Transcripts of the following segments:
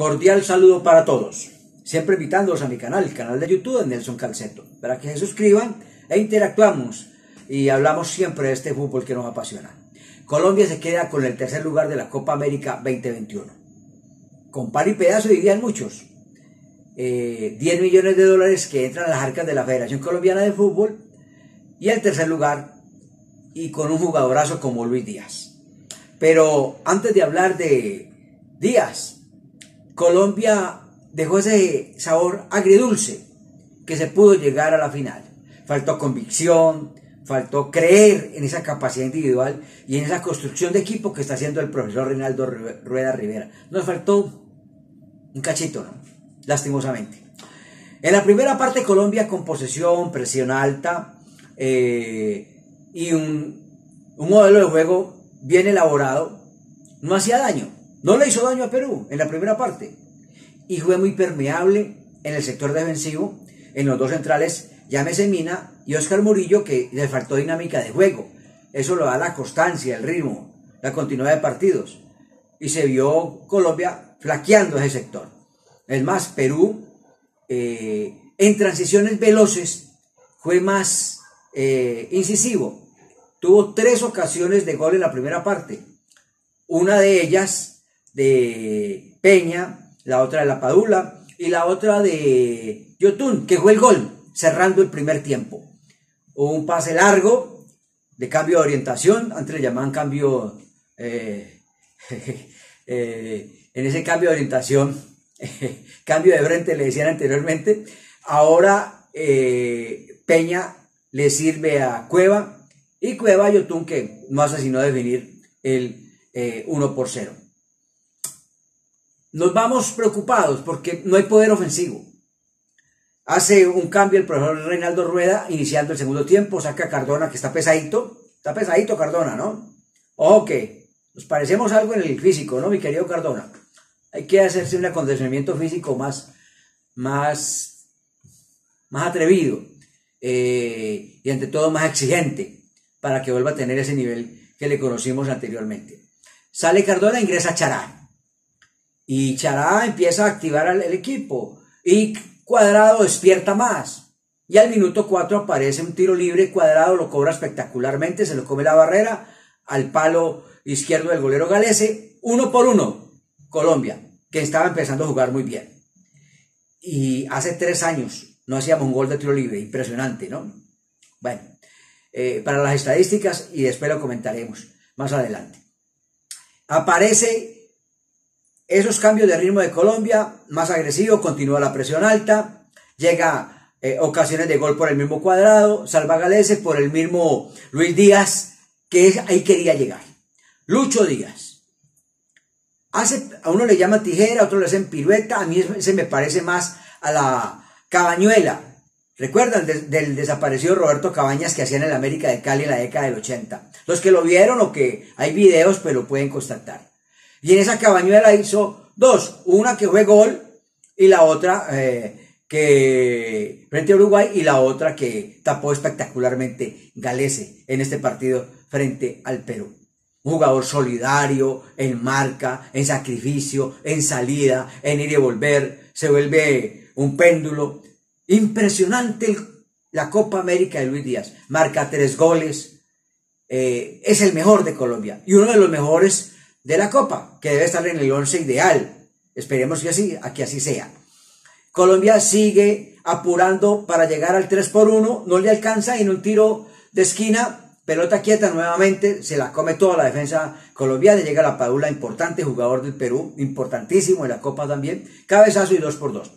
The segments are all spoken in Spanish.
Cordial saludo para todos. Siempre invitándolos a mi canal, el canal de YouTube de Nelson Calceto, para que se suscriban e interactuamos y hablamos siempre de este fútbol que nos apasiona. Colombia se queda con el tercer lugar de la Copa América 2021. Con par y pedazo dirían muchos. 10 eh, millones de dólares que entran a las arcas de la Federación Colombiana de Fútbol y el tercer lugar y con un jugadorazo como Luis Díaz. Pero antes de hablar de Díaz, Colombia dejó ese sabor agridulce que se pudo llegar a la final. Faltó convicción, faltó creer en esa capacidad individual y en esa construcción de equipo que está haciendo el profesor Reinaldo Rueda Rivera. Nos faltó un cachito, ¿no? Lastimosamente. En la primera parte Colombia con posesión, presión alta eh, y un, un modelo de juego bien elaborado, no hacía daño. No le hizo daño a Perú en la primera parte. Y fue muy permeable en el sector defensivo, en los dos centrales, llámese Mina y Oscar Murillo, que le faltó dinámica de juego. Eso lo da la constancia, el ritmo, la continuidad de partidos. Y se vio Colombia flaqueando ese sector. Es más, Perú eh, en transiciones veloces fue más eh, incisivo. Tuvo tres ocasiones de gol en la primera parte. Una de ellas de Peña, la otra de La Padula y la otra de Yotun, que fue el gol, cerrando el primer tiempo. Hubo un pase largo de cambio de orientación, antes le llamaban cambio, eh, eh, en ese cambio de orientación, cambio de frente le decían anteriormente, ahora eh, Peña le sirve a Cueva y Cueva a Yotun que no hace sino definir el 1 por 0 nos vamos preocupados porque no hay poder ofensivo. Hace un cambio el profesor Reinaldo Rueda, iniciando el segundo tiempo, saca a Cardona, que está pesadito. Está pesadito Cardona, ¿no? Ok, nos parecemos algo en el físico, ¿no, mi querido Cardona? Hay que hacerse un acondicionamiento físico más, más, más atrevido eh, y ante todo más exigente para que vuelva a tener ese nivel que le conocimos anteriormente. Sale Cardona, ingresa Chará. Y Chará empieza a activar al equipo. Y Cuadrado despierta más. Y al minuto 4 aparece un tiro libre. Cuadrado lo cobra espectacularmente. Se lo come la barrera al palo izquierdo del golero galese. Uno por uno. Colombia, que estaba empezando a jugar muy bien. Y hace tres años no hacíamos un gol de tiro libre. Impresionante, ¿no? Bueno, eh, para las estadísticas y después lo comentaremos más adelante. Aparece esos cambios de ritmo de Colombia, más agresivo, continúa la presión alta, llega eh, ocasiones de gol por el mismo cuadrado, salva Galese por el mismo Luis Díaz, que ahí quería llegar. Lucho Díaz. Hace, a uno le llama tijera, a otro le hacen pirueta, a mí se me parece más a la cabañuela. ¿Recuerdan del desaparecido Roberto Cabañas que hacían en América de Cali en la década del 80? Los que lo vieron o que hay videos, pero lo pueden constatar. Y en esa cabañuela hizo dos, una que fue gol y la otra eh, que frente a Uruguay y la otra que tapó espectacularmente Galese en este partido frente al Perú. Jugador solidario, en marca, en sacrificio, en salida, en ir y volver, se vuelve un péndulo. Impresionante la Copa América de Luis Díaz. Marca tres goles, eh, es el mejor de Colombia y uno de los mejores de la Copa, que debe estar en el once ideal. Esperemos que así, que así sea. Colombia sigue apurando para llegar al 3 por 1, no le alcanza en un tiro de esquina, pelota quieta nuevamente, se la come toda la defensa colombiana, llega la Padula, importante jugador del Perú, importantísimo en la Copa también, cabezazo y 2 por 2.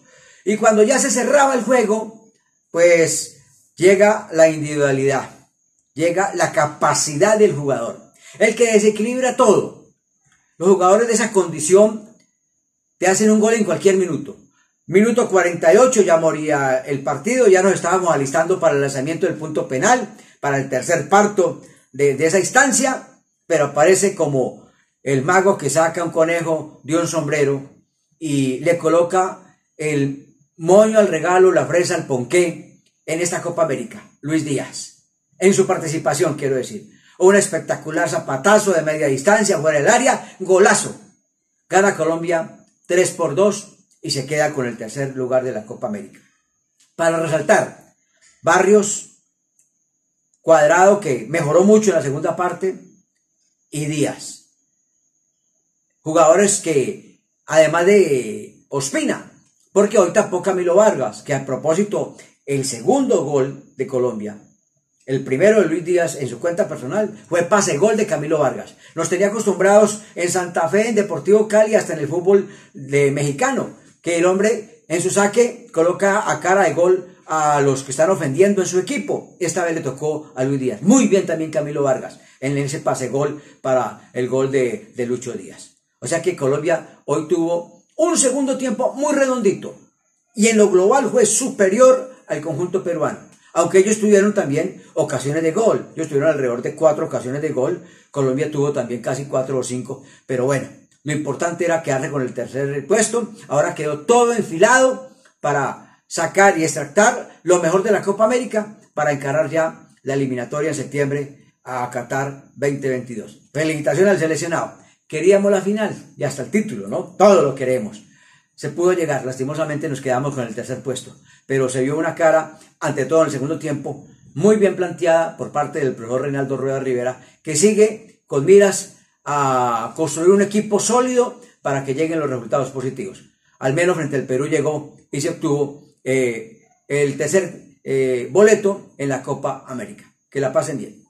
Y cuando ya se cerraba el juego, pues llega la individualidad, llega la capacidad del jugador, el que desequilibra todo, los jugadores de esa condición te hacen un gol en cualquier minuto. Minuto 48 ya moría el partido, ya nos estábamos alistando para el lanzamiento del punto penal, para el tercer parto de, esa instancia, pero aparece como el mago que saca un conejo de un sombrero y le coloca el moño al regalo, la fresa al ponqué en esta Copa América, Luis Díaz, en su participación, quiero decir un espectacular zapatazo de media distancia fuera del área, golazo. Gana Colombia 3 por 2 y se queda con el tercer lugar de la Copa América. Para resaltar, Barrios, Cuadrado que mejoró mucho en la segunda parte y Díaz. Jugadores que, además de Ospina, porque hoy tampoco Camilo Vargas, que a propósito, el segundo gol de Colombia el primero de Luis Díaz en su cuenta personal fue pase gol de Camilo Vargas. Nos tenía acostumbrados en Santa Fe, en Deportivo Cali, hasta en el fútbol de mexicano, que el hombre en su saque coloca a cara de gol a los que están ofendiendo en su equipo. Esta vez le tocó a Luis Díaz. Muy bien también Camilo Vargas en ese pase gol para el gol de, de Lucho Díaz. O sea que Colombia hoy tuvo un segundo tiempo muy redondito y en lo global fue superior al conjunto peruano. Aunque ellos tuvieron también ocasiones de gol. Ellos tuvieron alrededor de cuatro ocasiones de gol. Colombia tuvo también casi cuatro o cinco. Pero bueno, lo importante era quedarse con el tercer puesto. Ahora quedó todo enfilado para sacar y extractar lo mejor de la Copa América para encarar ya la eliminatoria en septiembre a Qatar 2022. Felicitaciones al seleccionado. Queríamos la final y hasta el título, ¿no? Todo lo queremos se pudo llegar. Lastimosamente nos quedamos con el tercer puesto, pero se vio una cara, ante todo en el segundo tiempo, muy bien planteada por parte del profesor Reinaldo Rueda Rivera, que sigue con miras a construir un equipo sólido para que lleguen los resultados positivos. Al menos frente al Perú llegó y se obtuvo eh, el tercer eh, boleto en la Copa América. Que la pasen bien.